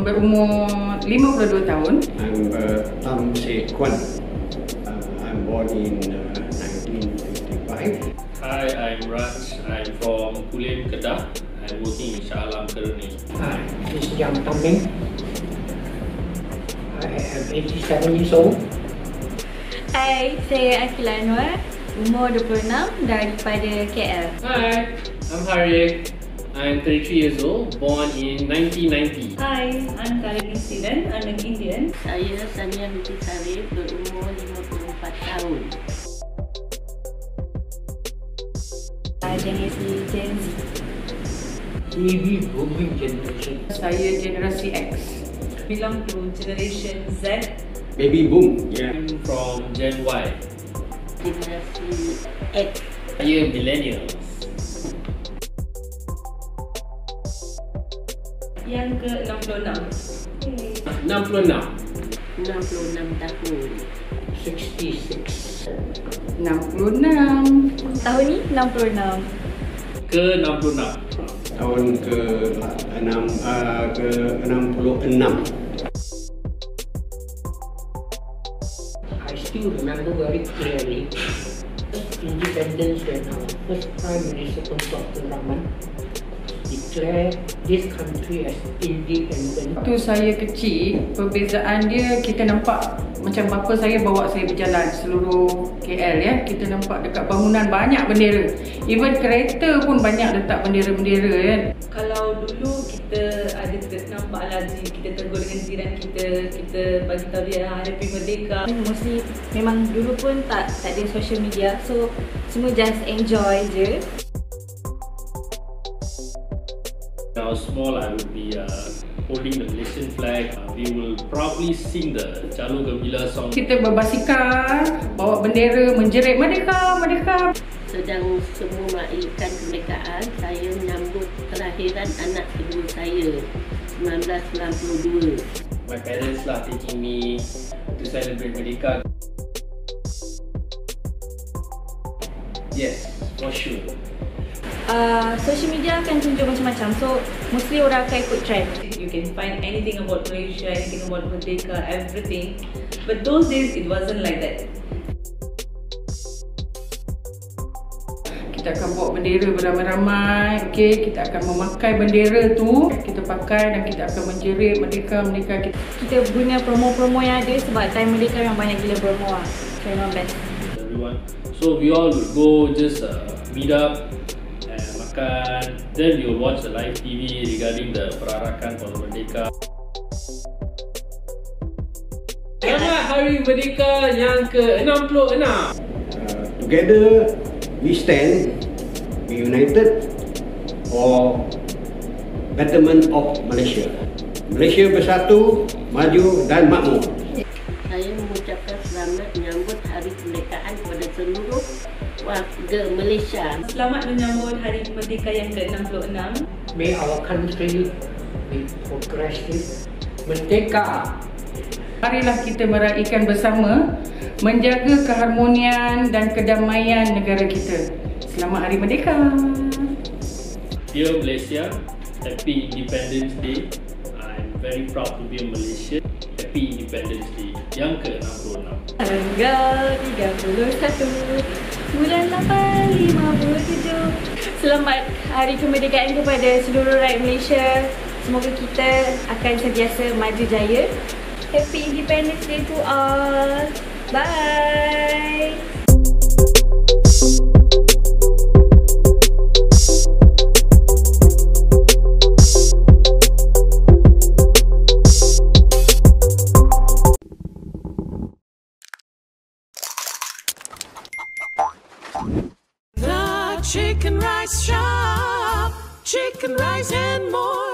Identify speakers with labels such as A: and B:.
A: berumur 52 tahun.
B: I'm uh, Tam Se Kwan. Uh, I'm born in uh, 1955.
C: Hi, I'm Raj. I'm from Kulim, Kedah. I'm working in Shah Alam currently.
D: Hi, this is Yang Taming. I am 87 years old.
E: Hai, saya Akila Anwar, umur 26 daripada KL.
C: Hi, I'm Hari. I'm 33 years old, born in 1990.
F: Hi, I'm Kalini Siran. I'm an Indian.
G: Saya Sania Binti Sarif berumur 54 tahun.
E: Uh, generasi Gen Z.
D: Baby booming generation.
A: Saya generasi X.
F: Belong to Generation Z.
B: Baby boom. Yeah.
C: I'm from Gen Y.
G: Generasi X.
C: Saya millennials.
F: Yang ke-66.
C: 66.
G: 66 tahun.
D: 66.
A: 66.
E: Tahun ni 66.
C: Ke 66.
B: Tahun ke enam uh, ke 66.
D: I still remember very clearly independence when our first Prime Minister Tun Dr. Rahman declared this country as independent.
A: Waktu saya kecil, perbezaan dia kita nampak macam bapa saya bawa saya berjalan seluruh KL ya. Kita nampak dekat bangunan banyak bendera. Even kereta pun banyak letak bendera-bendera kan.
F: Kalau dulu kita ada ter- nampak lagi kita tegur dengan jiran kita, kita bagi tahu dia hadapi merdeka.
E: Mostly memang dulu pun tak tak ada social media so semua just enjoy je.
C: When I was small, I would be uh, holding the Malaysian flag. Uh, we will probably sing the Jalo Gembila song.
A: Kita berbasikal, bawa bendera, menjerit Merdeka, Merdeka.
G: Sedang semua meraihkan kemerdekaan, saya menyambut kelahiran anak kedua saya 1992.
C: My parents lah taking me to celebrate Merdeka. Yes, for sure.
E: Uh, social media akan tunjuk macam-macam so mostly orang akan ikut trend.
F: You can find anything about Malaysia, anything about merdeka, everything. But those days it wasn't like that.
A: Kita akan bawa bendera beramai-ramai, okey. Kita akan memakai bendera tu, kita pakai dan kita akan menjerit Merdeka, Merdeka. Kita
E: Kita guna promo-promo yang ada sebab time Merdeka memang banyak gila promo lah. So memang best.
C: everyone. So we all will go just uh, meet up makan. Then will watch the live TV regarding the perarakan for Merdeka. Selamat Hari Merdeka yang ke-66.
B: Uh, together we stand, we united for betterment of Malaysia. Malaysia bersatu, maju dan makmur.
G: Saya mengucapkan selamat menyambut Hari Kemerdekaan kepada seluruh warga Malaysia.
F: Selamat menyambut Hari Merdeka yang ke-66.
D: May our country be progressive. Merdeka!
A: Marilah kita meraihkan bersama menjaga keharmonian dan kedamaian negara kita. Selamat Hari Merdeka.
C: Dear Malaysia, Happy Independence Day. Very proud to be a Malaysian. Happy Independence Day yang ke-66.
E: Tanggal 31 Bulan 8 57 Selamat Hari Kemerdekaan kepada seluruh rakyat Malaysia Semoga kita akan sentiasa maju jaya Happy Independence Day to all Bye
H: chicken rice shop, chicken rice and more.